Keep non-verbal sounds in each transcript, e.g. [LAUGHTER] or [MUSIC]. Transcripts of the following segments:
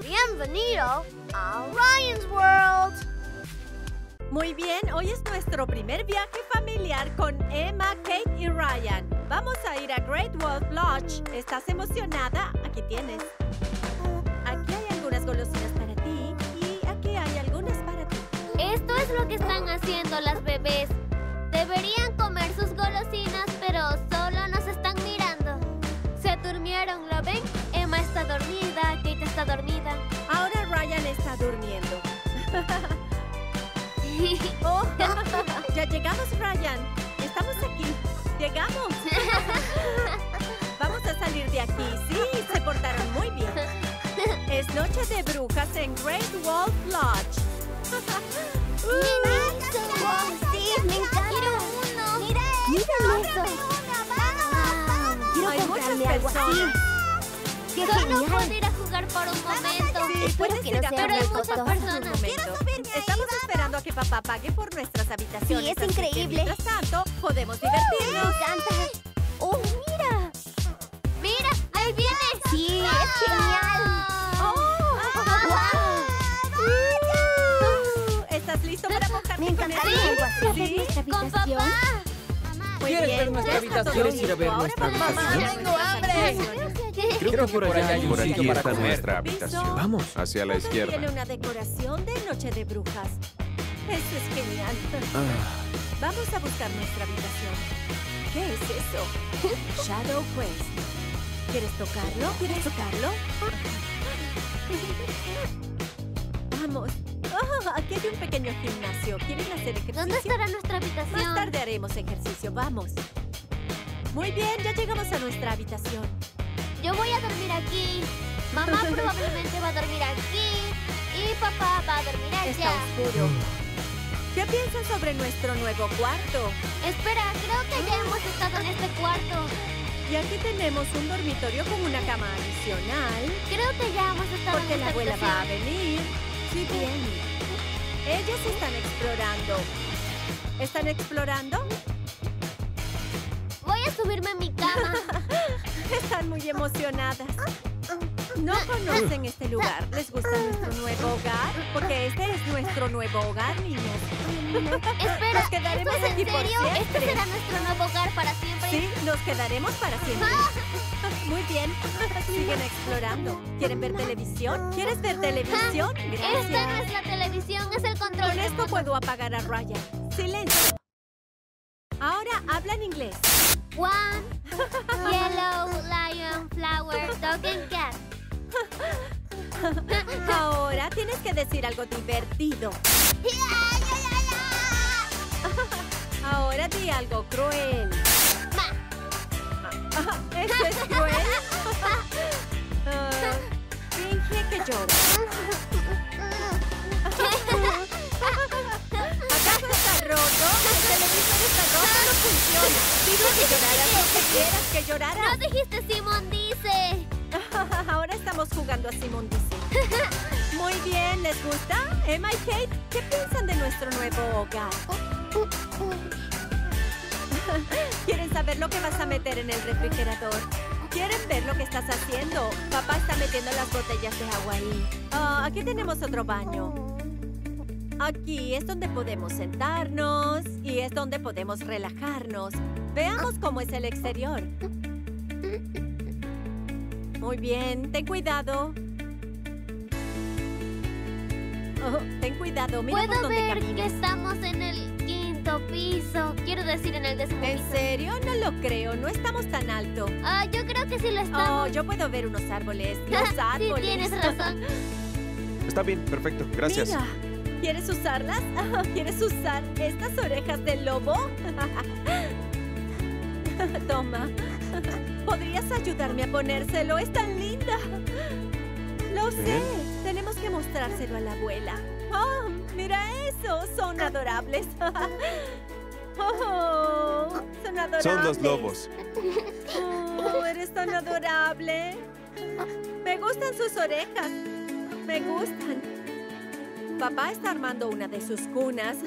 Bienvenido a Ryan's World. Muy bien, hoy es nuestro primer viaje familiar con Emma, Kate y Ryan. Vamos a ir a Great Wolf Lodge. ¿Estás emocionada? Aquí tienes. Aquí hay algunas golosinas para ti y aquí hay algunas para ti. Esto es lo que están haciendo las bebés. Deberían comer sus golosinas, pero solo nos están mirando. Se durmieron, ¿lo ven? Emma está dormida, está dormida. Ahora Ryan está durmiendo. Oh, ya llegamos, Ryan. Estamos aquí. Llegamos. Vamos a salir de aquí. Sí, se portaron muy bien. Es noche de brujas en Great Wolf Lodge. Sí, me encanta. uno. Mira Miren eso. Hay muchas personas. ¡Qué Solo genial! puedo ir a jugar por un momento. Sí, Espero que no sea Pero hay muchas personas. un momento. Estamos esperando a que papá pague por nuestras habitaciones. Sí, es así que increíble. mientras tanto, podemos Me divertirnos. encanta. ¡Oh, mira! ¡Mira! ¡Ahí viene! Sí, es genial. ¡Oh! Uh, ¿Estás listo para mojarte Me con encantaría así. Sí. ¡Con papá! Muy ¿Quieres bien, ver nuestra habitación? ¿Quieres ir a ver nuestra vamos habitación? ¡Tengo hambre! Habitaciones. Creo que por allá hay un Por sitio aquí para está comer. nuestra habitación. Vamos. Hacia la Todo Tiene izquierda. una decoración de Noche de Brujas. Eso es genial. Ah, Vamos a buscar nuestra habitación. ¿Qué es eso? [LAUGHS] Shadow Quest. ¿Quieres tocarlo? ¿Quieres tocarlo? [LAUGHS] Vamos. Oh, aquí hay un pequeño gimnasio. ¿Quieren hacer ejercicio? ¿Dónde estará nuestra Más habitación? tarde haremos ejercicio. Vamos. Muy bien, ya llegamos a nuestra habitación. Yo voy a dormir aquí. Mamá [LAUGHS] probablemente va a dormir aquí. Y papá va a dormir Está allá. oscuro. ¿Qué piensas sobre nuestro nuevo cuarto? Espera, creo que ya hemos estado en este cuarto. Y aquí tenemos un dormitorio con una cama adicional. Creo que ya hemos estado Porque en la esta abuela va a venir. Sí, bien. Ellas están explorando. ¿Están explorando? Voy a subirme a mi cama. [LAUGHS] Están muy emocionadas. No conocen este lugar. ¿Les gusta nuestro nuevo hogar? Porque este es nuestro nuevo hogar, niños. Espera, Nos quedaremos ¿esto es aquí en por serio? ¿Este siempre. será nuestro nuevo hogar para siempre? Sí, nos quedaremos para siempre. [LAUGHS] Muy bien. Siguen explorando. ¿Quieren ver televisión? ¿Quieres ver televisión? Esta no Gracias. es la televisión, es el control Con esto puedo apagar a Ryan. Silencio. Ahora hablan inglés. One, yellow, lion, flower, dog and cat. [LAUGHS] Ahora tienes que decir algo divertido. [LAUGHS] Ahora di algo cruel. [LAUGHS] ¿Eso es cruel? Ah, finge que llora. ¿Acaso está roto? El televisor está roto, no funciona. Digo que lloraras lo que quieras que No lloraras. dijiste Simón dice. [LAUGHS] Ahora estamos jugando a Simón dice. [LAUGHS] Muy bien, ¿les gusta? Emma y Kate, ¿qué piensan de nuestro nuevo hogar? [LAUGHS] ¿Quieren saber lo que vas a meter en el refrigerador? ¿Quieren ver lo que estás haciendo? Papá está metiendo las botellas de agua ahí. Ah, aquí tenemos otro baño. Aquí es donde podemos sentarnos y es donde podemos relajarnos. Veamos cómo es el exterior. Muy bien, ten cuidado. Oh, ten cuidado, mira por Puedo dónde ver que estamos en el quinto piso. Quiero decir, en el décimo ¿En piso. serio? No lo creo, no estamos tan alto. Ah, yo creo que sí lo Oh, estamos. yo puedo ver unos árboles. [LAUGHS] Los sí, árboles. tienes razón. [LAUGHS] Está bien, perfecto. Gracias. Mira, ¿quieres usarlas? [LAUGHS] ¿Quieres usar estas orejas de lobo? [LAUGHS] Toma. ¿Podrías ayudarme a ponérselo? Es tan linda. Lo sé. Tenemos que mostrárselo a la abuela. Oh, mira eso. Son adorables. [LAUGHS] Oh, son adorables. Son los lobos. Oh, eres tan adorable. Me gustan sus orejas. Me gustan. Papá está armando una de sus cunas. [LAUGHS]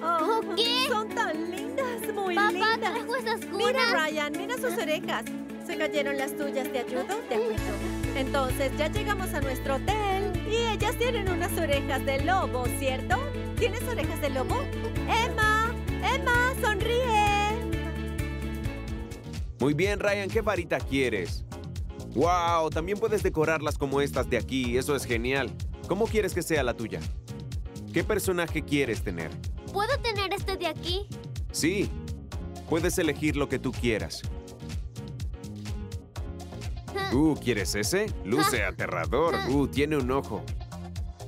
Oh, ¿Qué? Son tan lindas, muy Papá lindas. trajo esas Mira. Ryan, mira sus orejas. ¿Se cayeron las tuyas? ¿Te ayudo? De acuerdo. Entonces ya llegamos a nuestro hotel y ellas tienen unas orejas de lobo, ¿cierto? ¿Tienes orejas de lobo? Emma, Emma, sonríe. Muy bien, Ryan, ¿qué varita quieres? ¡Wow! También puedes decorarlas como estas de aquí, eso es genial. ¿Cómo quieres que sea la tuya? ¿Qué personaje quieres tener? ¿Puedo tener este de aquí? Sí, puedes elegir lo que tú quieras. Uh, ¿quieres ese? Luce [LAUGHS] aterrador. Uh, tiene un ojo.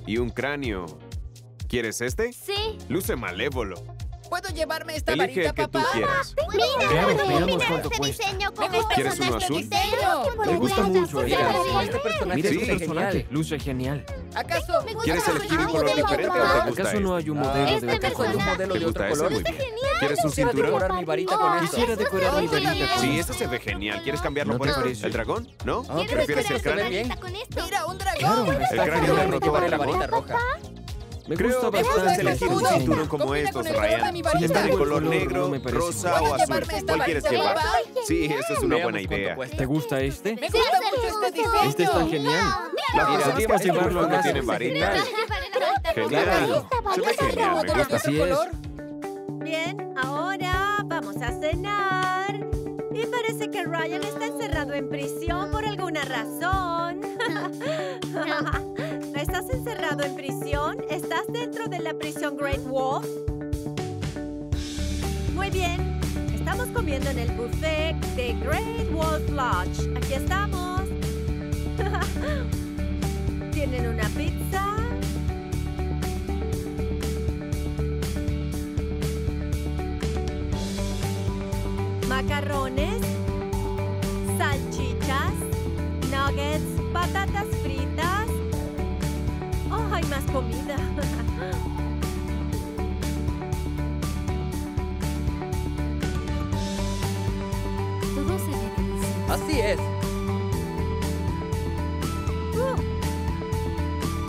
Y un cráneo. ¿Quieres este? Sí. Luce malévolo. ¿Puedo llevarme esta Elige el varita, que tú papá? quieras. Mira cuánto este cuesta. diseño Me como gusta ¿Quieres uno este azul? Me gusta mucho. Mira, este personaje mira Sí. este personaje. Luce genial. ¿Acaso? ¿Quieres elegir un color diferente o te gusta ¿Acaso no este? hay un modelo Este de ¿Acaso hay un personaje. modelo ¿Te de otro ese? color? Muy bien. ¿Quieres un Quisiera cinturón? decorar mi varita con esto. Quisiera decorar mi varita con Sí, esto. ese se ve genial. ¿Quieres cambiarlo ¿No por este? parece? ¿El dragón? ¿No? ¿Quieres ¿Prefieres el cráneo? Mira, un dragón. El cráneo genial, llevaré al dragón. Me Creo gusta este elegir un cinturón como estos, Ryan. embargo, ¿De color negro, rosa ¿Puedo o azul? esta ¿Cuál quieres llevar? Sí, esa es una Veamos buena idea. ¿Te gusta este? Me gusta mucho este diseño. Este está genial. Las Mira, personas que mira, hacen llevarlo no casa. tienen varita. Genial. Se ve genial, me ¿Puedo gusta. de Así es. color? Bien, ahora vamos a cenar. Y parece que Ryan está encerrado en prisión por alguna razón. [LAUGHS] ¿Estás encerrado en prisión? ¿Estás dentro de la prisión Great Wolf? Muy bien. Estamos comiendo en el buffet de Great Wolf Lodge. Aquí estamos. [LAUGHS] Tienen una pizza. macarrones, salchichas, nuggets, patatas fritas. Más comida. Todo se ve delicioso. Así es. Uh.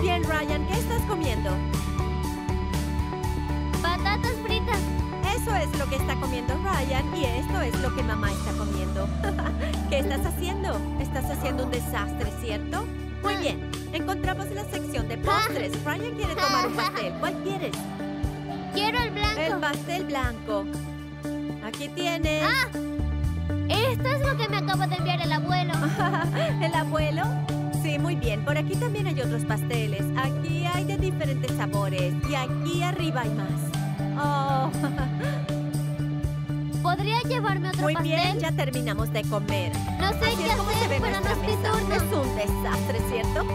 Bien, Ryan, ¿qué estás comiendo? Patatas fritas. Eso es lo que está comiendo Ryan y esto es lo que mamá está comiendo. [LAUGHS] ¿Qué estás haciendo? Estás haciendo un desastre, ¿cierto? Muy bien. Encontramos la sección de postres. Ryan quiere tomar un pastel. ¿Cuál quieres? Quiero el blanco. El pastel blanco. Aquí tienes. Esto es lo que me acaba de enviar el abuelo. [LAUGHS] ¿El abuelo? Sí, muy bien. Por aquí también hay otros pasteles. Aquí hay de diferentes sabores. Y aquí arriba hay más. Oh, [LAUGHS] ¿Podría llevarme otro muy pastel? bien. Ya terminamos de comer. No sé Así qué es como se ve hacer, pero no es. Es un desastre, ¿cierto?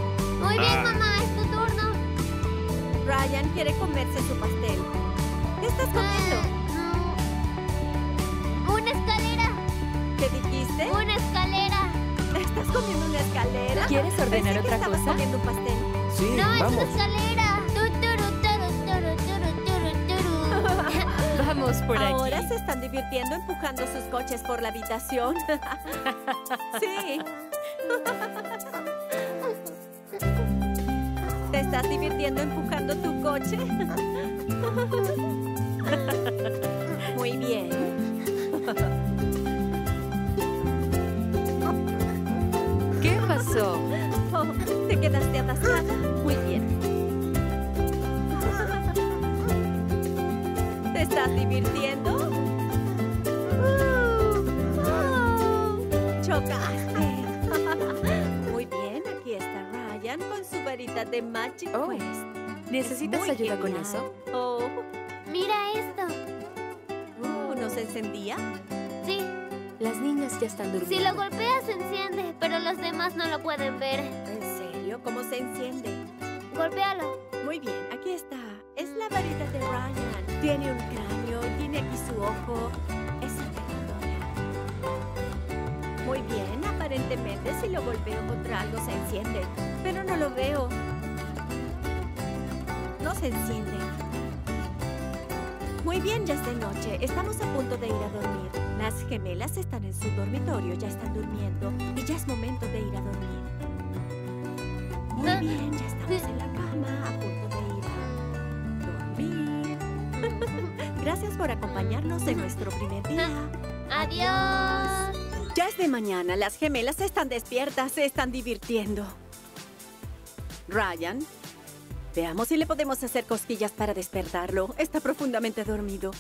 Muy bien, Ah. mamá, es tu turno. Ryan quiere comerse su pastel. ¿Qué estás comiendo? Mm, Una escalera. ¿Qué dijiste? Una escalera. ¿Estás comiendo una escalera? ¿Quieres ordenar Pensé que otra estabas cosa? comiendo un pastel. Sí, No, es una escalera. Tu, turu, turu, turu, turu, turu, turu. [LAUGHS] Vamos por Ahora aquí. se están divirtiendo empujando sus coches por la habitación. [LAUGHS] sí. [LAUGHS] estás divirtiendo empujando tu coche? [LAUGHS] Muy bien. ¿Qué pasó? Oh, ¿Te quedaste atascada? Muy bien. [LAUGHS] ¿Te estás divirtiendo? Varita de Magic Oh, Quest. ¿Necesitas ayuda con eso? Oh, Mira esto. uh, ¿no se encendía? Sí, Las niñas ya están si durmiendo. lo golpeas se enciende, pero los demás no lo pueden ver. ¿En serio? ¿Cómo se enciende? Golpéalo. Muy bien, aquí está. Es la varita de Ryan. Tiene un cráneo, tiene aquí su ojo. Muy bien, aparentemente si lo golpeo contra algo se enciende. Pero no lo veo. No se enciende. Muy bien, ya es de noche. Estamos a punto de ir a dormir. Las gemelas están en su dormitorio, ya están durmiendo. Y ya es momento de ir a dormir. Muy Ah. bien, ya estamos en la cama, a punto de ir a dormir. [LAUGHS] Gracias por acompañarnos en nuestro primer día. Adiós. Ya es de mañana, las gemelas están despiertas, se están divirtiendo. Ryan, veamos si le podemos hacer cosquillas para despertarlo. Está profundamente dormido.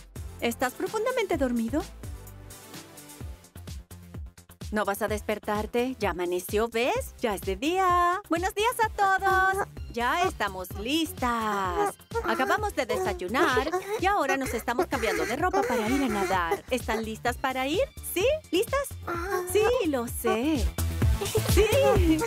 ¿Estás profundamente dormido? ¿No vas a despertarte? Ya amaneció, ¿ves? Ya es de día. Buenos días a todos. Ya estamos listas. Acabamos de desayunar y ahora nos estamos cambiando de ropa para ir a nadar. ¿Están listas para ir? ¿Sí? ¿Listas? Sí, lo sé. Sí.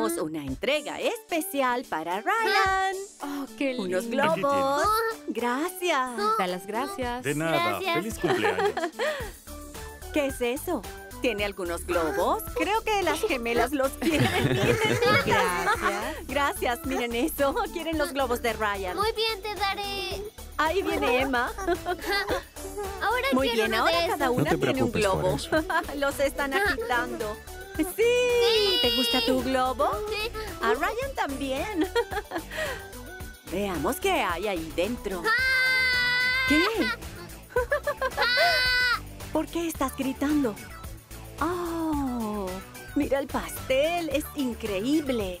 Una entrega especial para Ryan. [GASPS] Oh, qué lindo. Unos globos. Gracias. [GASPS] Da las gracias. De nada. Gracias. Feliz cumpleaños. [LAUGHS] ¿Qué es eso? ¿Tiene algunos globos? [GASPS] Creo que las gemelas los [LAUGHS] quieren. Gracias. [LAUGHS] Gracias, miren eso. Quieren los globos de Ryan. Muy bien, te daré. Ahí viene Emma. Ahora Muy quiero bien, ahora cada una tiene un globo. Los están agitando. Sí. ¿Te gusta tu globo? Sí. A Ryan también. [LAUGHS] Veamos qué hay ahí dentro. ¿Qué? [LAUGHS] ¿Por qué estás gritando? Oh, mira el pastel, es increíble.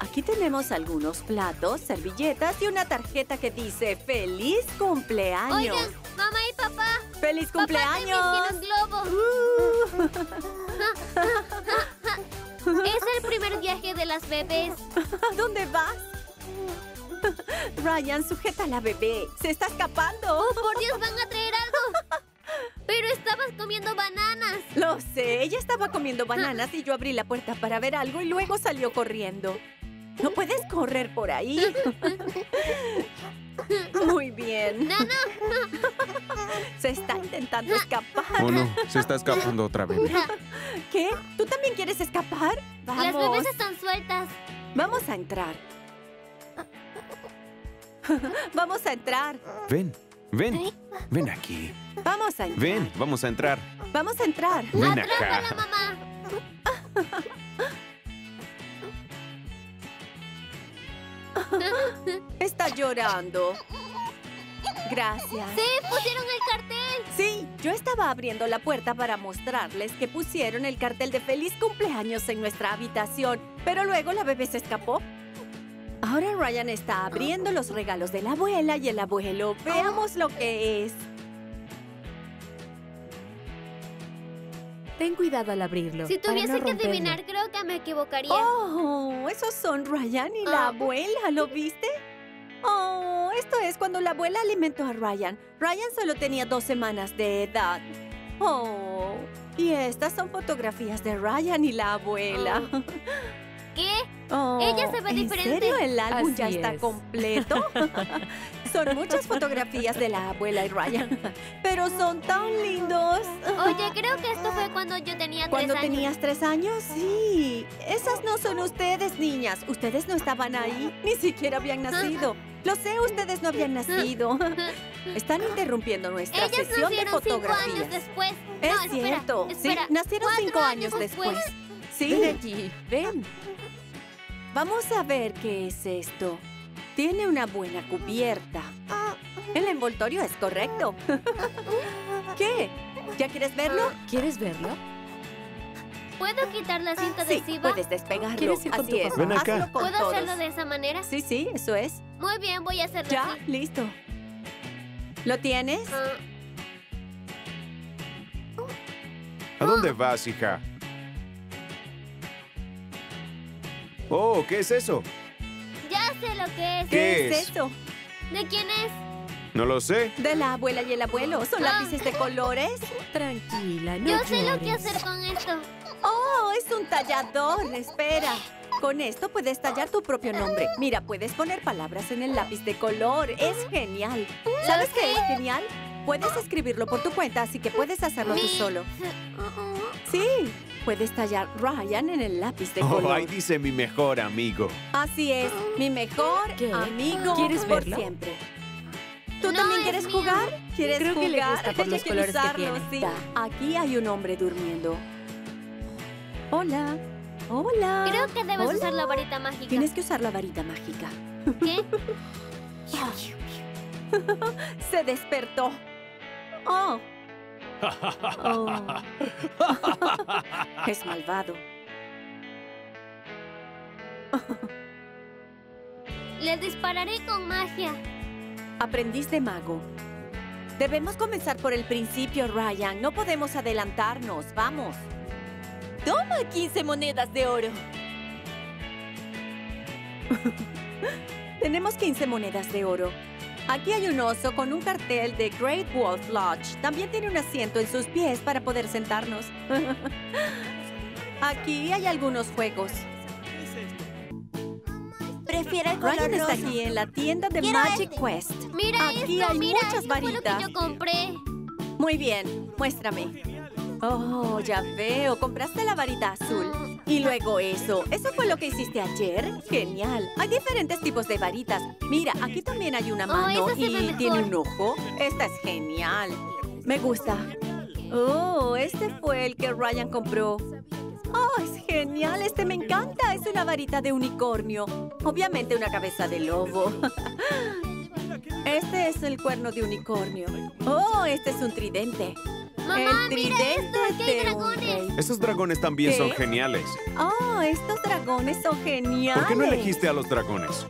Aquí tenemos algunos platos, servilletas y una tarjeta que dice ¡Feliz cumpleaños! Oigan, mamá y papá. ¡Feliz Papá cumpleaños! tiene un globo. Es el primer viaje de las bebés. ¿A dónde vas? Ryan, sujeta a la bebé. Se está escapando. Oh, por Dios, van a traer algo. Pero estabas comiendo bananas. Lo sé, ella estaba comiendo bananas y yo abrí la puerta para ver algo y luego salió corriendo. ¿No puedes correr por ahí? [LAUGHS] Muy bien. No, no. [LAUGHS] Se está intentando escapar. Oh, no. Se está escapando otra vez. ¿Qué? ¿Tú también quieres escapar? Las Vamos. bebés están sueltas. Vamos a entrar. [LAUGHS] Vamos a entrar. Ven, ven, ven aquí. Vamos a entrar. Ven, vamos a entrar. Vamos a entrar. Ven Atrápala, acá. mamá. [LAUGHS] Está llorando. Gracias. Sí, pusieron el cartel. Sí, yo estaba abriendo la puerta para mostrarles que pusieron el cartel de feliz cumpleaños en nuestra habitación, pero luego la bebé se escapó. Ahora Ryan está abriendo los regalos de la abuela y el abuelo. Veamos lo que es. Ten cuidado al abrirlo. Si tuviese no que adivinar, creo que me equivocaría. Oh, esos son Ryan y la Ah. abuela, ¿lo viste? Oh, esto es cuando la abuela alimentó a Ryan. Ryan solo tenía dos semanas de edad. Oh, y estas son fotografías de Ryan y la abuela. [LAUGHS] ¿Qué? Oh, Ella se ve ¿en diferente. serio el álbum ya está es. completo? [LAUGHS] son muchas fotografías de la abuela y Ryan, pero son tan lindos. Oye, creo que esto fue cuando yo tenía Cuando tres años. tenías tres años, sí. Esas no son ustedes, niñas. Ustedes no estaban ahí. Ni siquiera habían nacido. Lo sé, ustedes no habían nacido. [LAUGHS] Están interrumpiendo nuestra Ellas sesión de nacieron cinco años fotografías. después. Es espera, cierto. espera. Sí, nacieron Cuatro cinco años después. Sí. Ven aquí. Ven. Vamos a ver qué es esto. Tiene una buena cubierta. El envoltorio es correcto. [LAUGHS] ¿Qué? ¿Ya quieres verlo? ¿Quieres verlo? ¿Puedo quitar la cinta Sí, adhesiva? puedes despegarlo. ¿Quieres ir con Así tu es. Ven acá. Hazlo con ¿Puedo todos. hacerlo de esa manera? Sí, sí, eso es. Muy bien, voy a hacerlo Ya, así. listo. ¿Lo tienes? Ah, ¿A dónde vas, hija? Oh, ¿qué es eso? ya sé lo que es. ¿Qué es es? eso? ¿De quién es? No lo sé. De la abuela y el abuelo. ¿Son Ah. lápices de colores? Tranquila, no Yo sé lo que hacer con esto. ¡Oh, es un tallador! Espera. Con esto puedes tallar tu propio nombre. Mira, puedes poner palabras en el lápiz de color. Es genial. ¿Sabes qué es genial? Puedes escribirlo por tu cuenta, así que puedes hacerlo tú solo. [LAUGHS] Sí, Puedes tallar Ryan en el lápiz de Oh, color. ahí dice mi mejor amigo. Así es, mi mejor ¿Qué? amigo ¿Quieres por verlo? siempre. ¿Tú No, también es quieres mío. jugar? ¿Quieres Creo que jugar? le gusta por los colores que tiene. sí. Aquí hay un hombre durmiendo. Hola. Hola. Creo que debes Hola. usar la varita mágica. Tienes que usar la varita mágica. ¿Qué? [LAUGHS] Se despertó. Oh. Oh. [LAUGHS] es malvado. Le dispararé con magia. Aprendiz de mago. Debemos comenzar por el principio, Ryan. No podemos adelantarnos. Vamos. Toma 15 monedas de oro. [LAUGHS] Tenemos 15 monedas de oro. Aquí hay un oso con un cartel de Great Wolf Lodge. También tiene un asiento en sus pies para poder sentarnos. [LAUGHS] Aquí hay algunos juegos. Prefiero el color Ryan está rosa. aquí en la tienda de Quiero Magic Quest. Mira Aquí esto, hay mira, muchas esto fue lo varitas. que yo compré. Muy bien, muéstrame. Oh, ya veo, compraste la varita azul. Y luego eso, ¿eso fue lo que hiciste ayer? Genial. Hay diferentes tipos de varitas. Mira, aquí también hay una Oh, mano y tiene un ojo. Esta es genial. Me gusta. Oh, este fue el que Ryan compró. Oh, es genial, este me encanta. Es una varita de unicornio. Obviamente una cabeza de lobo. [LAUGHS] Este es el cuerno de unicornio. Oh, este es un tridente. Mamá, el mira tridente esto, aquí hay de un dragones. Esos dragones también son geniales. Oh, estos dragones son geniales. ¿Por qué no elegiste a los dragones?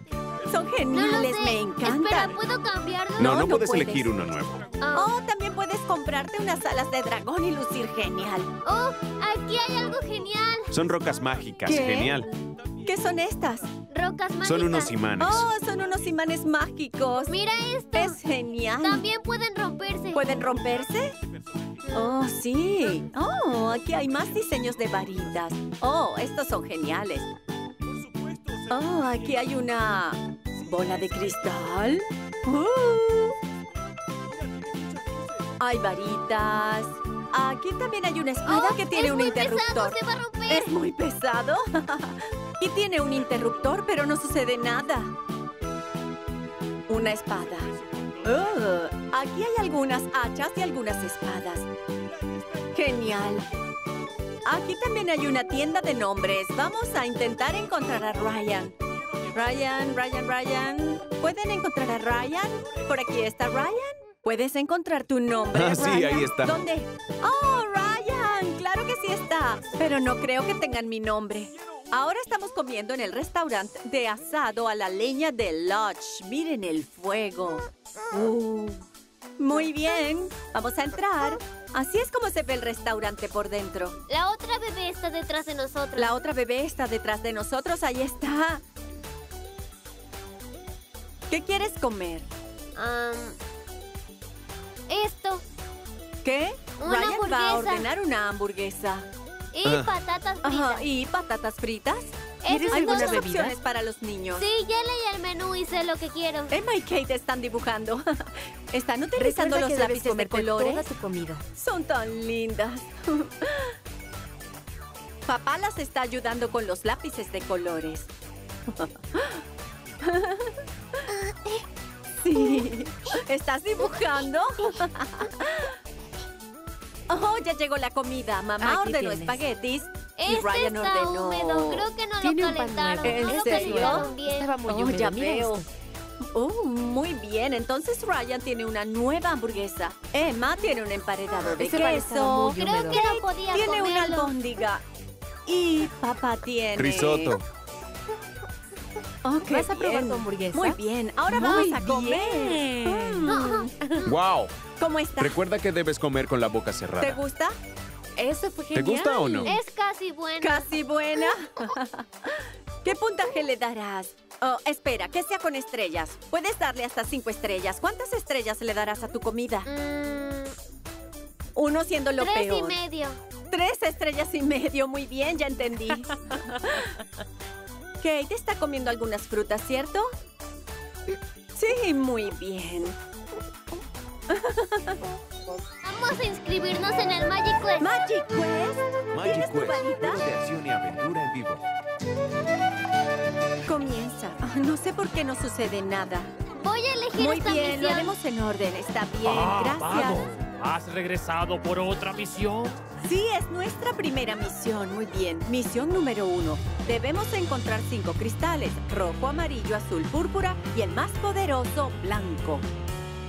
Son geniales, me Espera, encantan. ¿puedo cambiarlo? No, No, no, no puedes puedes. elegir uno nuevo. Ah. Oh, también puedes comprarte unas alas de dragón y lucir genial. Oh, aquí hay algo genial. Son rocas mágicas, ¿Qué? genial. ¿Qué son estas? Rocas mágicas. Son unos imanes. Oh, son unos imanes mágicos. Mira esto. Es genial. También pueden romperse. ¿Pueden romperse? Oh, sí. Oh, aquí hay más diseños de varitas. Oh, estos son geniales. Oh, aquí hay una bola de cristal. Uh. Hay varitas. Aquí también hay una espada Oh, que tiene es un muy interruptor. Pesado, se va a romper. Es muy pesado. [LAUGHS] y tiene un interruptor, pero no sucede nada. Una espada. Oh, aquí hay algunas hachas y algunas espadas. Genial. Aquí también hay una tienda de nombres. Vamos a intentar encontrar a Ryan. Ryan, Ryan, Ryan. ¿Pueden encontrar a Ryan? Por aquí está Ryan. ¿Puedes encontrar tu nombre? [LAUGHS] Ah, sí, ahí está. ¿Dónde? ¡Oh, Ryan! Claro que sí está. Pero no creo que tengan mi nombre. Ahora estamos comiendo en el restaurante de asado a la leña de Lodge. Miren el fuego. Uh, muy bien. Vamos a entrar. Así es como se ve el restaurante por dentro. La otra bebé está detrás de nosotros. La otra bebé está detrás de nosotros. Ahí está. ¿Qué quieres comer? Esto. ¿Qué? Una Ryan va a ordenar una hamburguesa. Y Ah. patatas fritas. Ajá, ¿Y patatas fritas? ¿Quieres Hay alguna muchas bebida? opciones para los niños. Sí, ya leí el menú y sé lo que quiero. Emma y Kate están dibujando. [LAUGHS] ¿Están utilizando Recuerda los lápices de colores? toda tu comida. Son tan lindas. [LAUGHS] Papá las está ayudando con los lápices de colores. [LAUGHS] Sí. ¿Estás dibujando? Oh, ya llegó la comida. Mamá Aquí ordenó tienes. espaguetis y Este Ryan está ordenó. húmedo. Creo que no Tiene lo un pan calentaron. nuevo. ¿En No lo serio? calentaron bien. Estaba muy Oh, húmedo. ya Mira veo. esto. Oh, muy bien. Entonces Ryan tiene una nueva hamburguesa. Emma tiene un emparedado de Ese pan estaba queso. muy Creo húmedo. que no podía Tiene una comerlo. albóndiga. Y papá tiene... Risotto. Oh, qué ¿Vas a probar bien. tu hamburguesa? Muy bien. Ahora Muy vamos a comer. bien. Mm. [LAUGHS] ¡Wow! ¿Cómo está? Recuerda que debes comer con la boca ¿Te cerrada. gusta? Eso fue ¿Te genial. gusta o no? Es casi bueno. Casi buena. [LAUGHS] ¿Qué puntaje le darás? Oh, espera, que sea con estrellas. Puedes darle hasta cinco estrellas. ¿Cuántas estrellas le darás a tu comida? Mm, Uno siendo lo tres y peor. medio. Tres estrellas y medio. Muy bien, ya entendí. [LAUGHS] Kate está comiendo algunas frutas, ¿cierto? Sí, muy bien. Vamos a inscribirnos en el Magic Quest. Magic Quest. Magic ¿Tienes tu Quest, varita? juego de acción y aventura en vivo. Comienza. Ah, No sé por qué no sucede nada. Voy a elegir Muy esta bien, lo misión. haremos en orden. Está bien, Ah, gracias. vamos. ¿Has regresado por otra misión? Sí, es nuestra primera misión. Muy bien. Misión número uno. Debemos encontrar cinco cristales. Rojo, amarillo, azul, púrpura y el más poderoso, blanco.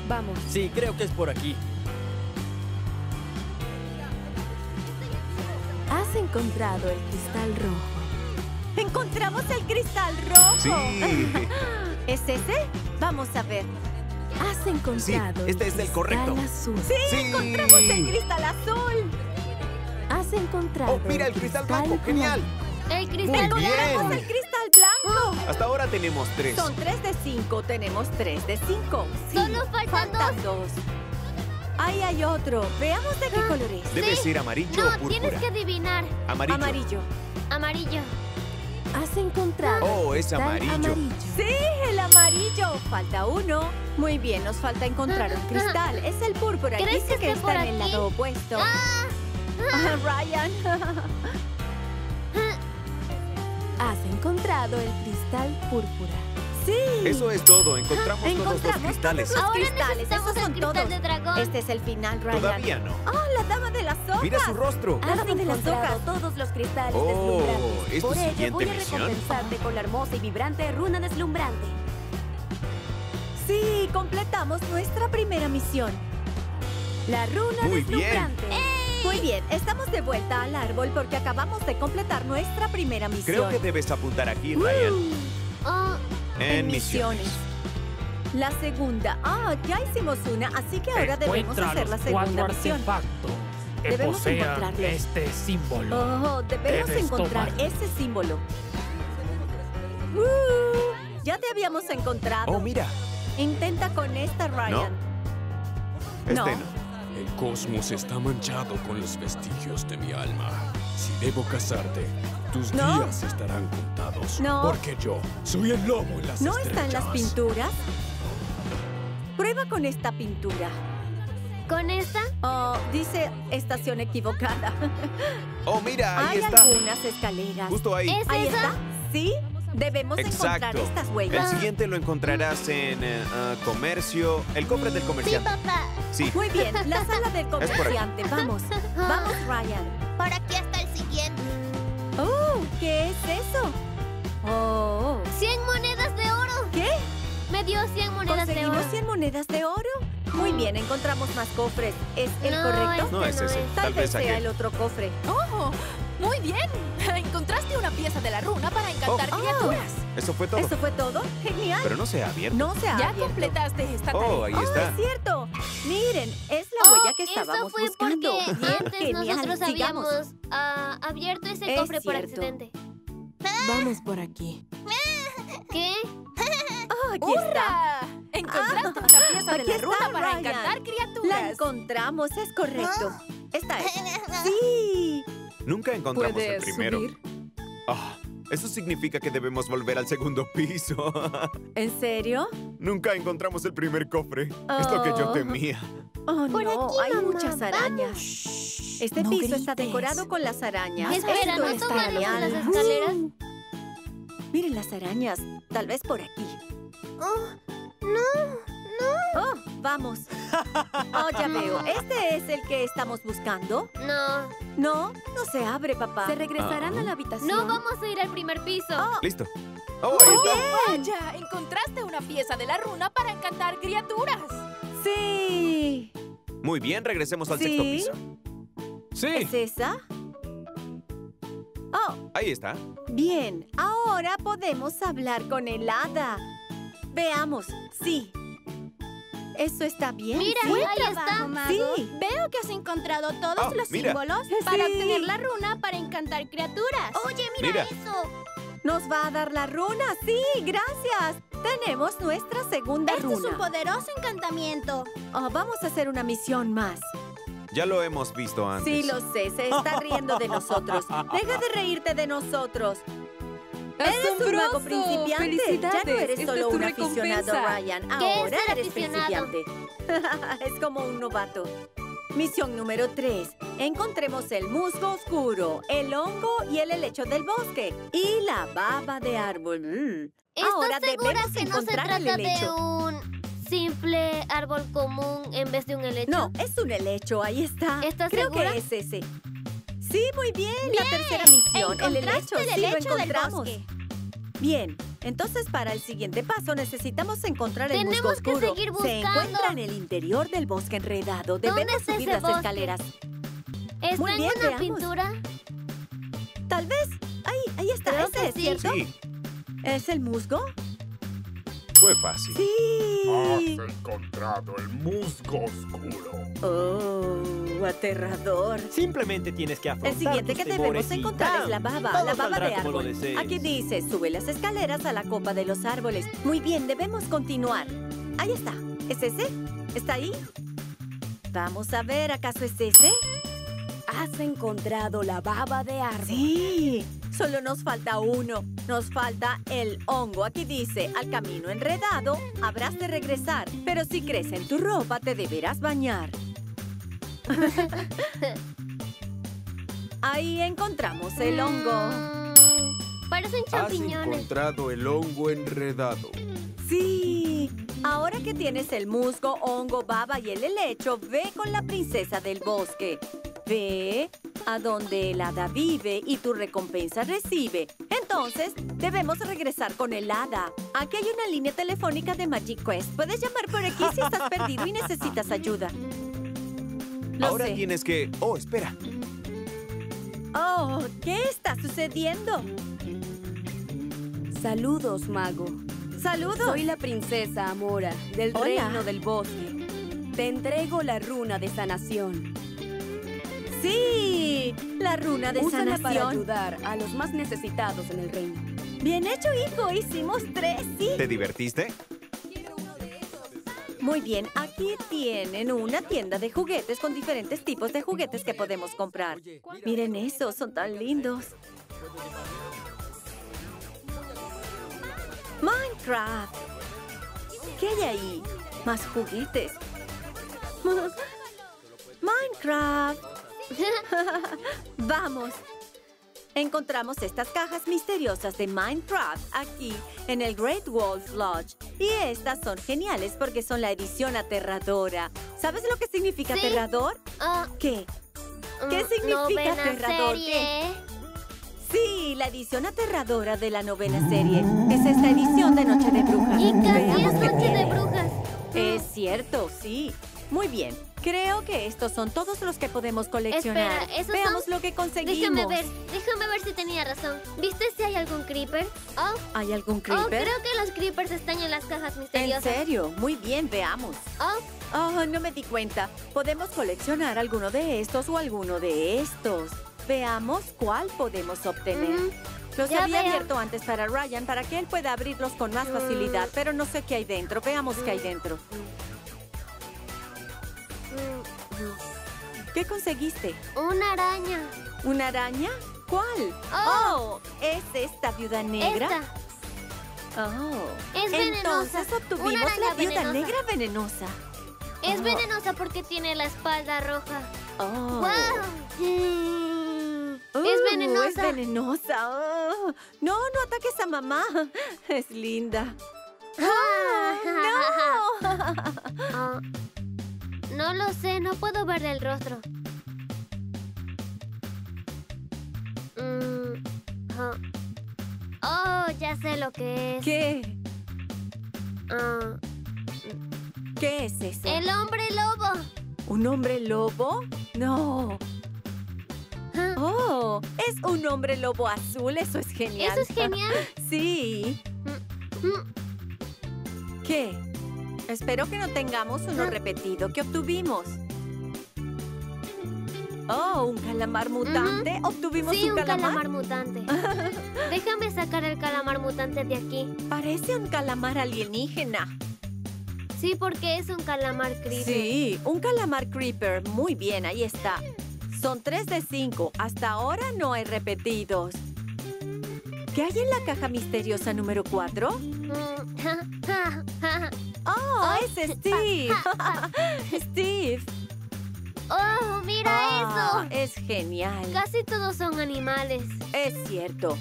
Vamos. Sí, creo que es por aquí. Has encontrado el cristal rojo. ¡Encontramos el cristal rojo! Sí. [LAUGHS] ¿Es ese? Vamos a ver. Has encontrado este es el cristal correcto. azul. ¡Sí! Sí. ¡Encontramos el cristal azul! Has encontrado Oh, mira el cristal blanco. blanco. Genial. El cristal Muy bien. ¡Encontramos el cristal Hasta ahora tenemos tres. Son tres de cinco. Tenemos tres de cinco. Sí, Solo faltan faltan dos. Ahí hay otro. Veamos de qué color es. Debe Sí. ser amarillo o No, tienes que adivinar. Amarillo. Amarillo. Amarillo. Has encontrado Oh, es cristal amarillo. Sí, el amarillo. Falta uno. Muy bien, nos falta encontrar un cristal. Es el púrpura. ¿Crees Dice que que esté por está en el lado opuesto. Ah, Ah, Ryan. [LAUGHS] Has encontrado el cristal púrpura. sí. Eso es todo. Encontramos todos los cristales. todos los ahora cristales. necesitamos Esos el son cristal todos. de dragón. Este es el final, Ryan. Todavía no. ¡Oh, la dama de las hojas! Mira su rostro. La dama de las encontrado hojas. todos los cristales Oh, deslumbrantes. ¿es tu Por ello, siguiente voy a misión? recompensarte con la hermosa y vibrante runa deslumbrante. Sí, completamos nuestra primera misión. La runa Muy bien. Muy bien, estamos de vuelta al árbol porque acabamos de completar nuestra primera misión. Creo que debes apuntar aquí, Ryan. Oh, En misiones. La segunda. Ah, ya hicimos una, así que ahora debemos hacer la segunda misión. artefactos que Debemos posean encontrarlos. este símbolo. Oh, debemos Debes encontrar tomar. ese símbolo. Uh, ya te habíamos encontrado. Oh, mira. Intenta con esta, Ryan. Este No. no. El cosmos está manchado con los vestigios de mi alma. Si debo casarte, tus No. días estarán contados. No. Porque yo soy el lobo en las ¿No estrellas. están las pinturas? Prueba con esta pintura. ¿Con esta? Oh, dice estación equivocada. Oh, mira, ahí Hay está. algunas escaleras. Justo ahí. ¿Es Ahí esa? está. ¿Sí? Debemos encontrar estas El huellas. siguiente lo encontrarás en eh, ah, comercio. El cofre del Sí, comerciante. papá. Sí. Muy bien, la sala del [LAUGHS] comerciante. Vamos. Vamos, Ryan. Por aquí está el siguiente. Oh, ¿qué es eso? Oh, 100 monedas de oro. ¿qué? Me dio 100 monedas de oro. ¿Conseguimos 100 monedas de oro? Muy bien, encontramos más cofres. ¿Es el No, correcto? este No es ese. Tal, Tal vez vez sea aquel. el otro cofre. ¡Oh! ¡Muy bien! [LAUGHS] Encontraste una pieza de la runa para encantar Oh. criaturas. Eso fue todo. ¿Eso fue todo? Genial. Pero no se ha abierto. No se ha Ya abierto. completaste esta tarea. Oh, ahí Oh, está. es cierto. Miren, es la Oh, huella que eso estábamos fue buscando. antes genial. nosotros habíamos ah, abierto ese Es cofre por accidente. Vamos por aquí. ¿Qué? [LAUGHS] Oh, aquí está. ¡Hurra! Encontraste una pieza de la runa está, para Ryan. encantar La criaturas. encontramos, es correcto. Esta es. Sí. Nunca encontramos el ¿Puedes primero. subir? Ah, eso significa que debemos volver al segundo [LAUGHS] piso. ¿En serio? Nunca encontramos el primer cofre. Es lo que yo Oh. temía. Oh, Por no, aquí, hay mamá, muchas arañas. Este no piso está decorado con las arañas. Espera, Esto ¿no está genial. las escaleras? Miren las arañas. Tal vez por aquí. Oh, Oh, vamos. [LAUGHS] Oh, ya veo. ¿Este es el que estamos buscando? no. No, no se abre, papá. Se regresarán Ah. a la habitación. No vamos a ir al primer piso. Listo. Oh, ahí está. ¡Vaya! Encontraste una pieza de la runa para encantar criaturas. Sí. Muy bien, regresemos al Sí. sexto piso. Sí. ¿Es esa? Oh, Ahí está. bien. Ahora podemos hablar con el hada. Veamos. Sí. ¿Eso está bien? Mira, ¿Sí? ahí está. Sí. Veo que has encontrado todos Ah, los mira. símbolos Sí. para obtener la runa para encantar criaturas. Oye, Mira. eso. ¿Nos va a dar la runa? Sí, gracias. Tenemos nuestra segunda este es runa. un poderoso encantamiento. Oh, vamos a hacer una misión más. Ya lo hemos visto antes. Sí, lo sé. Se está riendo de nosotros. [LAUGHS] Deja de reírte de nosotros. Eres un mago principiante. Ya no eres Esta solo un aficionado, recompensa. Ryan. ¿Qué es Ahora eres aficionado? principiante. [LAUGHS] es como un novato. Misión número 3. Encontremos el musgo oscuro, el hongo y el helecho del bosque. Y la baba de árbol. Mm. ¿Estás Ahora debemos que no se encontrar el trata de helecho. un simple árbol común en vez de un helecho? No, es un helecho, ahí está. ¿Estás Creo segura? que es ese. Sí, muy bien, la tercera misión. El helecho, el sí, lo helecho encontramos. Bien, entonces para el siguiente paso necesitamos encontrar el Tenemos musgo que oscuro. seguir Se buscando. encuentra en el interior del bosque enredado. Debemos subir ese las bosque? escaleras. ¿Está Muy en bien, una veamos. pintura? Tal vez. Ahí, ahí está. Creo ese que es sí. cierto. Sí, ¿Es el musgo? Fue fácil. Sí. encontrado el musgo oscuro. Oh, aterrador. Simplemente tienes que afrontar El siguiente tus que debemos encontrar es la baba, Todo la baba de como lo árbol. Aquí dice, sube las escaleras a la copa de los árboles. Muy bien, debemos continuar. Ahí está. ¿Es ese? ¿Está ahí? Vamos a ver, ¿acaso es ese? Has encontrado la baba de árbol. Sí. Solo nos falta uno. Nos falta el hongo. Aquí dice, al camino enredado habrás de regresar. Pero si crece en tu ropa, te deberás bañar. Ahí encontramos el hongo. Mm, parecen Has champiñones. encontrado el hongo enredado. Sí. Ahora que tienes el musgo, hongo, baba y el helecho, ve con la princesa del bosque. Ve a donde el hada vive y tu recompensa recibe. Entonces, debemos regresar con el hada. Aquí hay una línea telefónica de Magic Quest. Puedes llamar por aquí si estás [LAUGHS] perdido y necesitas ayuda. Lo Ahora sé. tienes que... Oh, espera. Oh, ¿qué está sucediendo? Saludos, mago. Saludos. Soy la princesa Amora, del Hola. reino del bosque. Te entrego la runa de sanación. Sí, la runa de Úsala para sanación. ayudar a los más necesitados en el reino. Bien hecho, hijo. Hicimos tres, sí. ¿Te divertiste? Muy bien, aquí tienen una tienda de juguetes con diferentes tipos de juguetes que podemos comprar. Miren eso, son tan lindos. Minecraft. ¿Qué hay ahí? Más juguetes. [LAUGHS] Minecraft. [LAUGHS] Vamos. Encontramos estas cajas misteriosas de Minecraft aquí en el Great Wolf Lodge. Y estas son geniales porque son la edición aterradora. ¿Sabes lo que significa Sí. aterrador? Ah, ¿Qué? ¿Qué mm, significa aterrador? serie. Sí, la edición aterradora de la novena serie. Es esta edición de Noche de Brujas. Y casi Veamos es qué noche de brujas. Es cierto, sí. Muy bien. Creo que estos son todos los que podemos coleccionar. Espera, ¿esos Veamos son? lo que conseguimos. Déjame ver, déjame ver si tenía razón. ¿Viste si hay algún creeper? Oh, ¿Hay algún oh, creeper? creo que los creepers están en las cajas ¿En misteriosas. serio? Muy bien, veamos. Oh, Oh, no me di cuenta. Podemos coleccionar alguno de estos o alguno de estos. Veamos cuál podemos obtener. Los Ya había veo. abierto antes para Ryan para que él pueda abrirlos con más facilidad, Mm. pero no sé qué hay dentro. Veamos qué hay dentro. ¿Qué conseguiste? Una araña. ¿Una araña? ¿Cuál? Oh, Oh, ¿es esta viuda negra? esta. Oh. Es venenosa. Entonces obtuvimos la viuda venenosa. negra venenosa. Es Oh. venenosa porque tiene la espalda roja. Oh. ¡Wow! Uh, es venenosa. Es venenosa. Oh. No, no ataques a mamá. [LAUGHS] Es linda. [LAUGHS] Ah, no lo sé, no puedo verle el rostro. Mm, ah. Oh, ya sé lo que es. ¿Qué? Ah, ¿Qué es eso? el hombre lobo. ¿Un hombre lobo? No. Ah, Oh, es un hombre lobo azul. Eso es genial. Eso es genial. Sí. Mm, ¿Qué? Espero que no tengamos uno Ah. repetido que obtuvimos. Oh, un calamar mutante. ¿Obtuvimos Sí, un un calamar? calamar mutante. [LAUGHS] Déjame sacar el calamar mutante de aquí. Parece un calamar alienígena. Sí, porque es un calamar creepy. Sí, un calamar creeper. Muy bien, ahí está. Son tres de cinco. Hasta ahora no hay repetidos. ¿Qué hay en la caja misteriosa número 4? [LAUGHS] ¡Oh, es Steve! [LAUGHS] ¡Steve! ¡Oh, mira Ah, eso! Es genial. Casi todos son animales. Es cierto.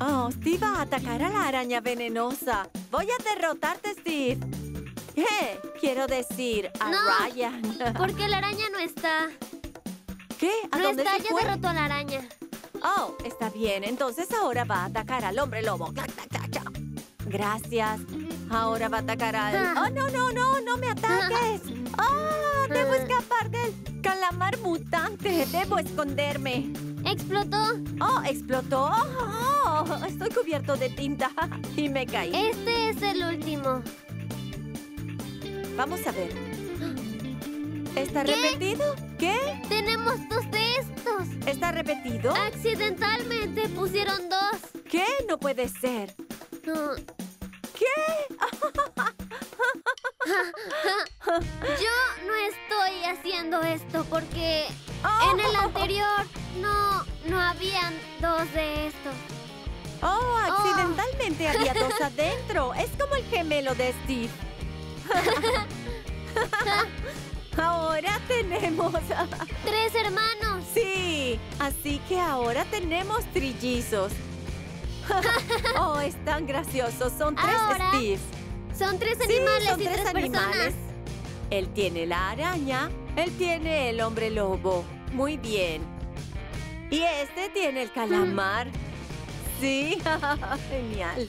Oh, Steve va a atacar a la araña venenosa. Voy a derrotarte, Steve. ¿Qué? Quiero decir, a No. Ryan. [LAUGHS] Porque la araña no está. ¿Qué? ¿A No dónde está, se ya derrotó a la araña. Oh, está bien. Entonces ahora va a atacar al hombre lobo. Clac, clac, clac. Gracias. Ahora va a atacar al... Ah. Oh, no, no, no, no me ataques. [LAUGHS] Oh, debo Ah. escapar del calamar mutante. Debo esconderme. Explotó. Oh, explotó. Oh, estoy cubierto de tinta [LAUGHS] y me caí. Este es el último. Vamos a ver. [GASPS] ¿Está ¿Qué? repetido? ¿Qué? Tenemos dos de estos. ¿Está repetido? Accidentalmente pusieron dos. ¿Qué? No puede ser. ¿Qué? [LAUGHS] Yo no estoy haciendo esto porque Oh. en el anterior no, no habían dos de estos. Oh, accidentalmente había [LAUGHS] dos adentro. Es como el gemelo de Steve. [LAUGHS] ahora tenemos... Tres hermanos. sí, así que ahora tenemos trillizos. [LAUGHS] oh, es tan gracioso. Son tres Ahora, Steves. Son tres Sí, animales son y tres tres animales. personas. Él tiene la araña, él tiene el hombre lobo. Muy bien. Y este tiene el calamar. Sí, [LAUGHS] genial.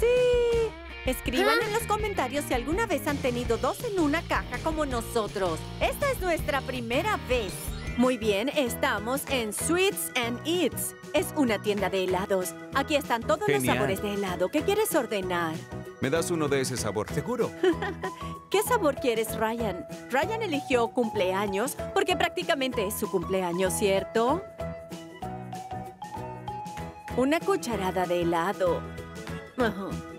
Sí. Escriban en los comentarios si alguna vez han tenido dos en una caja como nosotros. Esta es nuestra primera vez. Muy bien, estamos en Sweets and Eats. Es una tienda de helados. Aquí están todos los sabores de helado. ¿Qué quieres ordenar? ¿Me das uno de ese sabor? ¿Seguro? [LAUGHS] ¿Qué sabor quieres, Ryan? Ryan eligió cumpleaños porque prácticamente es su cumpleaños, ¿cierto? Una cucharada de helado.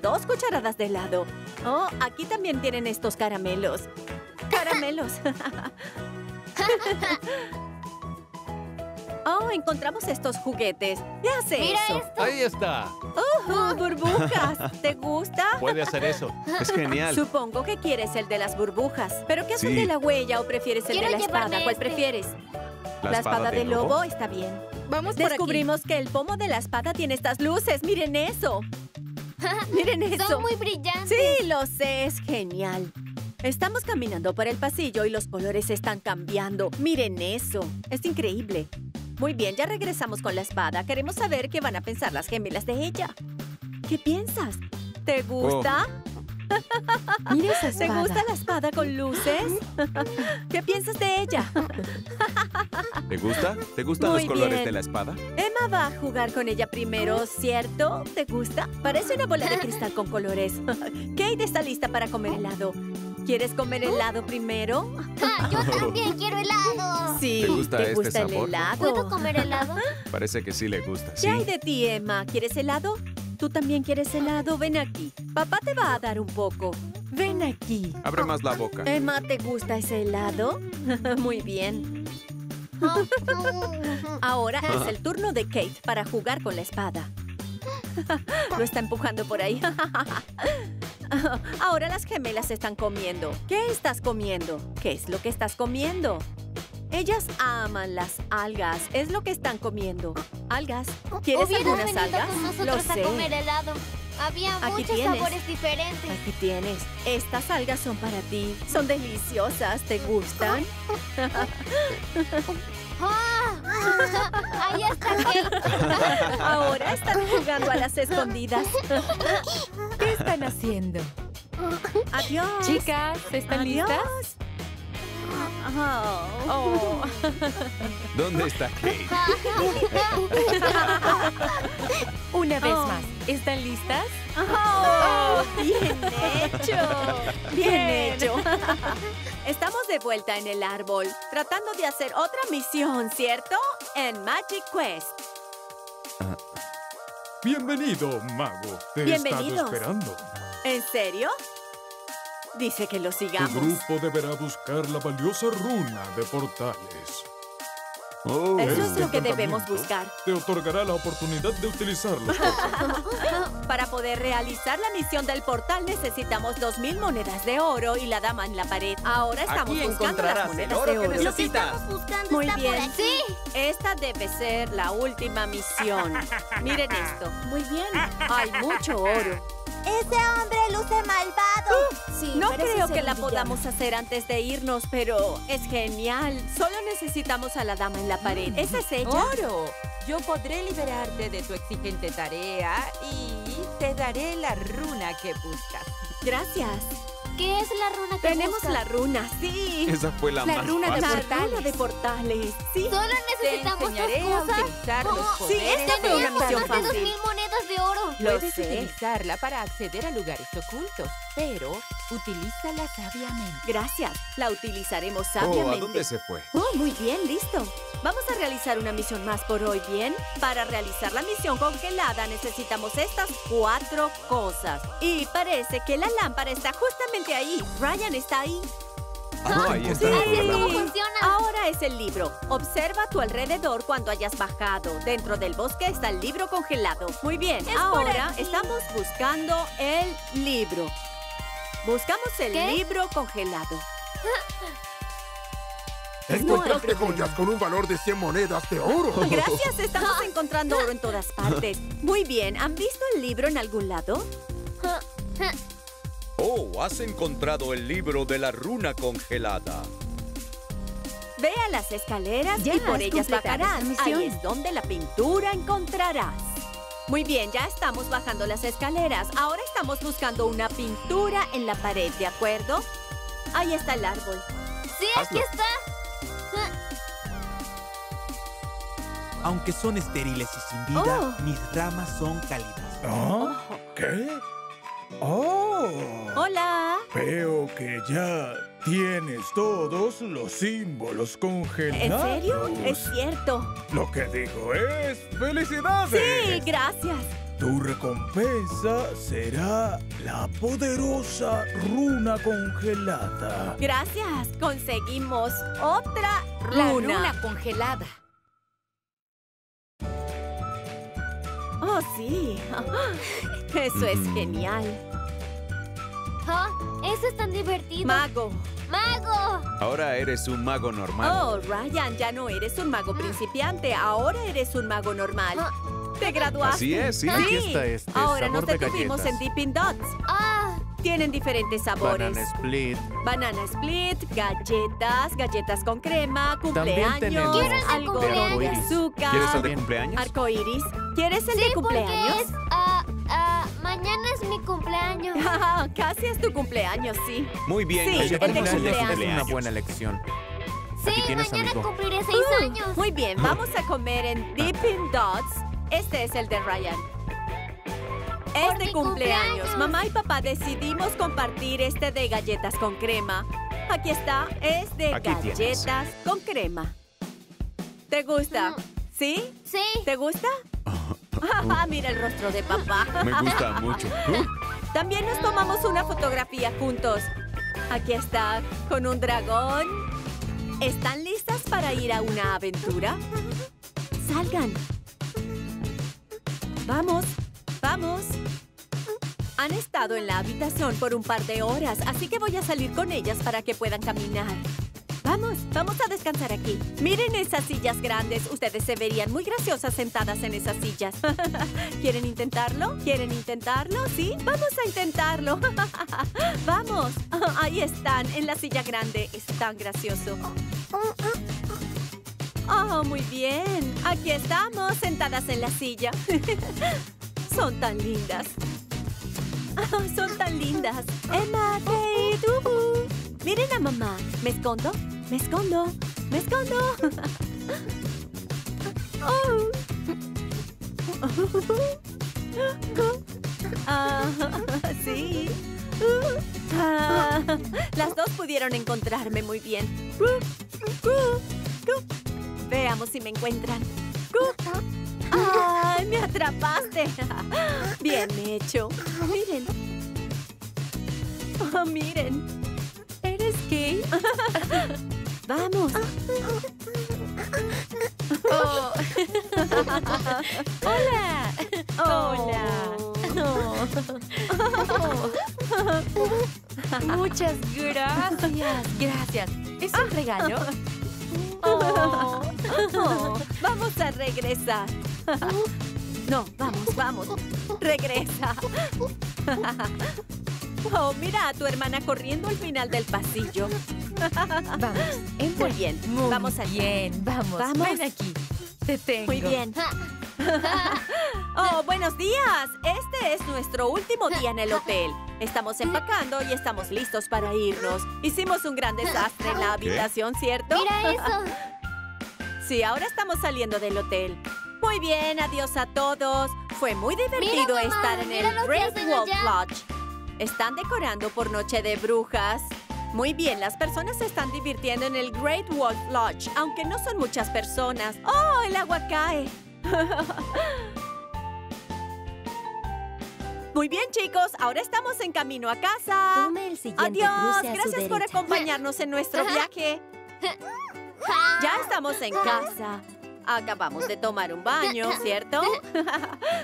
Dos cucharadas de helado. Oh, aquí también tienen estos caramelos. Caramelos. [LAUGHS] [LAUGHS] Oh, encontramos estos juguetes. ¿Qué hace Mira eso? esto. Ahí está. ¡Uh, burbujas! ¿Te gusta? Puede hacer eso. Es genial. Supongo que quieres el de las burbujas. ¿Pero qué es el Sí. de la huella o prefieres el Quiero de la espada? ¿Cuál este. prefieres? La, espada, del lobo? está bien. Vamos por aquí. Descubrimos que el pomo de la espada tiene estas luces. ¡Miren eso! [LAUGHS] ¡Miren eso! Son muy brillantes. Sí, lo sé, es genial. Estamos caminando por el pasillo y los colores están cambiando. Miren eso, es increíble. Muy bien, ya regresamos con la espada. Queremos saber qué van a pensar las gemelas de ella. ¿Qué piensas? ¿Te gusta? [LAUGHS] Mira esa ¿Te espada. gusta la espada con luces? [LAUGHS] ¿Qué piensas de ella? ¿Te gusta? ¿Te gustan Muy los colores bien. de la espada? Emma va a jugar con ella primero, ¿cierto? ¿Te gusta? Parece una bola de cristal con colores. [LAUGHS] Kate está lista para comer helado. ¿Quieres comer helado primero? Ah, yo también quiero helado. [LAUGHS] Sí. ¿Te gusta este el sabor? helado? ¿Puedo comer helado? [LAUGHS] Parece que sí le gusta, ¿Qué hay de ti, Emma? ¿Quieres helado? ¿Tú también quieres helado? Ven aquí. Papá te va a dar un poco. Ven aquí. Abre más la boca. Emma, ¿te gusta ese helado? [LAUGHS] Muy bien. Ahora es el turno de Kate para jugar con la espada. Lo está empujando por ahí. [LAUGHS] Ahora las gemelas están comiendo. ¿Qué estás comiendo? ¿Qué es lo que estás comiendo? Ellas aman las algas. Es lo que están comiendo. Algas. ¿Quieres algunas venido algas? con Lo nosotros sé. a comer helado. Había Aquí muchos tienes. sabores diferentes. Aquí tienes. Estas algas son para ti. Son deliciosas. ¿Te gustan? [LAUGHS] ¡Ah! Ahí está Kate. [LAUGHS] Ahora están jugando a las escondidas. ¿Qué están haciendo? Adiós. Chicas, ¿están Adiós. listas? Oh. Oh. ¿Dónde está Kate? [LAUGHS] Una vez Oh. más, ¿están listas? Oh, [LAUGHS] bien hecho. Bien Bien. hecho. [LAUGHS] Estamos de vuelta en el árbol, tratando de hacer otra misión, ¿cierto? En Magic Quest. Bienvenido, mago. Te he estado esperando. ¿En serio? Dice que lo Tu sigamos. grupo deberá buscar la valiosa runa de portales. Oh, Eso es lo que debemos buscar. Te otorgará la oportunidad de utilizarlo. [LAUGHS] Para poder realizar la misión del portal necesitamos 2.000 monedas de oro y la dama en la pared. Ahora estamos Aquí buscando las el monedas oro de que oro. Lo que necesitas. estamos buscando Muy está bien. por aquí. Sí, Esta debe ser la última misión. [LAUGHS] Miren esto. Muy bien. Hay mucho oro. Ese hombre luce malvado. Sí, No creo que la podamos hacer antes de irnos, pero es genial. Solo necesitamos a la dama en la pared. ¿Esa es ella? ¡Oro! Yo podré liberarte de tu exigente tarea y te daré la runa que buscas. Gracias. ¿Qué es la runa que Tenemos buscas? la runa, sí. Esa fue la, La más runa de fácil. Portales. runa de portales. Sí. Solo Te necesitamos dos enseñaré a cosas. utilizar los Oh, Sí, esta fue una misión más de dos fácil. mil monedas de oro. Lo Puedes sé. utilizarla para acceder a lugares ocultos, pero utilízala sabiamente. Gracias. La utilizaremos Oh, sabiamente. ¿a dónde se fue? Oh, muy bien, listo. Vamos a realizar una misión más por hoy, ¿bien? Para realizar la misión congelada necesitamos estas cuatro cosas. Y parece que la lámpara está justamente ahí. Ryan está ahí. Ah, ahí está. Así es como Sí. funciona. Ahora es el libro. Observa a tu alrededor cuando hayas bajado. Dentro del bosque está el libro congelado. Muy bien, Es ahora estamos buscando el libro. Buscamos el ¿Qué? libro congelado. Encontraste No hay joyas con un valor de 100 monedas de oro. [LAUGHS] Gracias, estamos [LAUGHS] encontrando oro en todas partes. Muy bien, ¿han visto el libro en algún lado? [LAUGHS] Oh, has encontrado el libro de la runa congelada. Ve a las escaleras Ya y por ellas bajarás. Ahí es donde la pintura encontrarás. Muy bien, ya estamos bajando las escaleras. Ahora estamos buscando una pintura en la pared, ¿de acuerdo? Ahí está el árbol. Sí, aquí está. Aunque son estériles y sin vida, Oh. mis ramas son cálidas. ¿Ah? ¿Qué? ¡Oh! Hola. Veo que ya tienes todos los símbolos ¿En congelados. serio? Es cierto. Lo que digo es ¡Felicidades! Sí, gracias. Tu recompensa será la poderosa runa congelada. Gracias. Conseguimos otra La runa. runa congelada. Oh, sí. [LAUGHS] Eso es genial. Oh, eso es tan divertido. Mago. ¡Mago! Ahora eres un mago normal. Oh, Ryan, ya no eres un mago principiante, ahora eres un mago normal. Te graduaste. Así es, sí. Sí. Aquí está este ahora sabor nos de detuvimos en Dippin' Dots. Ah, Tienen diferentes sabores. Banana split. Banana split, galletas, galletas con crema, cumpleaños, tenemos algo de azúcar, ¿Quieres el de cumpleaños? arcoíris. ¿Quieres el sí, de cumpleaños? porque es... ah, ah, mañana es mi cumpleaños. [LAUGHS] Casi es tu cumpleaños, sí. Muy bien, Sí, el de cumpleaños. Es una buena elección. Sí, Aquí tienes, mañana amigo. cumpliré seis Uh, años. Muy bien, vamos a comer en Dippin' Dots. Este es el de Ryan. Es de cumpleaños. cumpleaños. Mamá y papá decidimos compartir este de galletas con crema. Aquí está, es de Aquí tienes. galletas con crema. ¿Te gusta? Mm. ¿Sí? Sí. ¿Te gusta? [LAUGHS] [LAUGHS] Mira el rostro de papá. [LAUGHS] Me gusta mucho. También nos tomamos una fotografía juntos. Aquí está, con un dragón. ¿Están listas para ir a una aventura? Salgan. Vamos, vamos. Han estado en la habitación por un par de horas, así que voy a salir con ellas para que puedan caminar. Vamos, vamos a descansar aquí. Miren esas sillas grandes. Ustedes se verían muy graciosas sentadas en esas sillas. [LAUGHS] ¿Quieren intentarlo? ¿Quieren intentarlo? ¿Sí? Vamos a intentarlo. [LAUGHS] Vamos. [LAUGHS] Ahí están, en la silla grande. Es tan gracioso. Oh, muy bien. Aquí estamos, sentadas en la silla. Son tan lindas. Ah, Son tan lindas. Emma, Kate, uhu. Miren a mamá. ¿Me escondo? ¿Me escondo? ¿Me escondo? [LAUGHS] Oh. [LAUGHS] Ah, sí. Ah, las dos pudieron encontrarme muy bien. Veamos si me encuentran. ¡Ay, me atrapaste! Bien hecho. Miren. Oh, miren. ¿Eres gay? [LAUGHS] Vamos. Oh. Hola. Hola. Muchas gracias. Gracias. ¿Es un regalo? Oh. Oh. Vamos a regresar. No, vamos, vamos. Regresa. [LAUGHS] Oh, mira a tu hermana corriendo al final del pasillo. Vamos, [LAUGHS] Muy bien. Muy vamos a bien, vamos, Vamos. ven aquí. Te tengo. Muy bien. [LAUGHS] Oh, buenos días. Este es nuestro último día en el hotel. Estamos empacando y estamos listos para irnos. Hicimos un gran desastre en la habitación, ¿cierto? Mira eso. Sí, ahora estamos saliendo del hotel. Muy bien, adiós a todos. Fue muy divertido Mira, mamá, estar en el Great Wolf. Lodge. Están decorando por Noche de Brujas. Muy bien, las personas se están divirtiendo en el Great Wolf Lodge, aunque no son muchas personas. ¡Oh, el agua cae! [LAUGHS] Muy bien, chicos, ahora estamos en camino a casa. Tome el siguiente Adiós, cruce a su gracias por acompañarnos en nuestro [LAUGHS] viaje. [LAUGHS] Ya estamos en casa. Acabamos de tomar un baño, ¿cierto?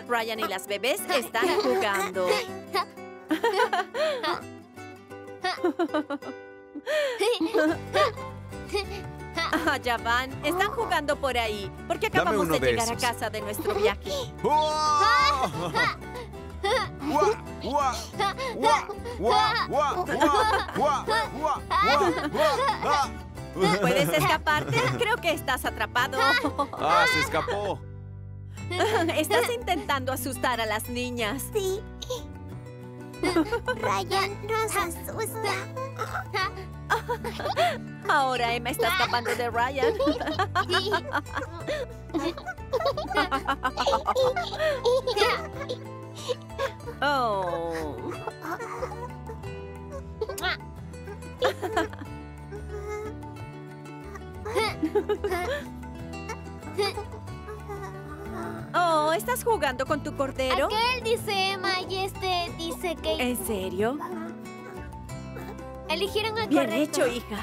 Ryan y las bebés están jugando. Ah, ya van. Están jugando por ahí. Porque acabamos de de llegar a casa de nuestro viaje. [LAUGHS] ¿Puedes escaparte? [LAUGHS] Creo que estás atrapado. [LAUGHS] ¡Ah, se escapó! Estás intentando asustar a las niñas. Sí. Ryan nos asusta. Ahora Emma está escapando de Ryan. Oh. [LAUGHS] Oh, ¿estás jugando con tu cordero? Aquel dice Emma y este dice que ¿En serio? eligieron al Bien correcto. hecho, hija.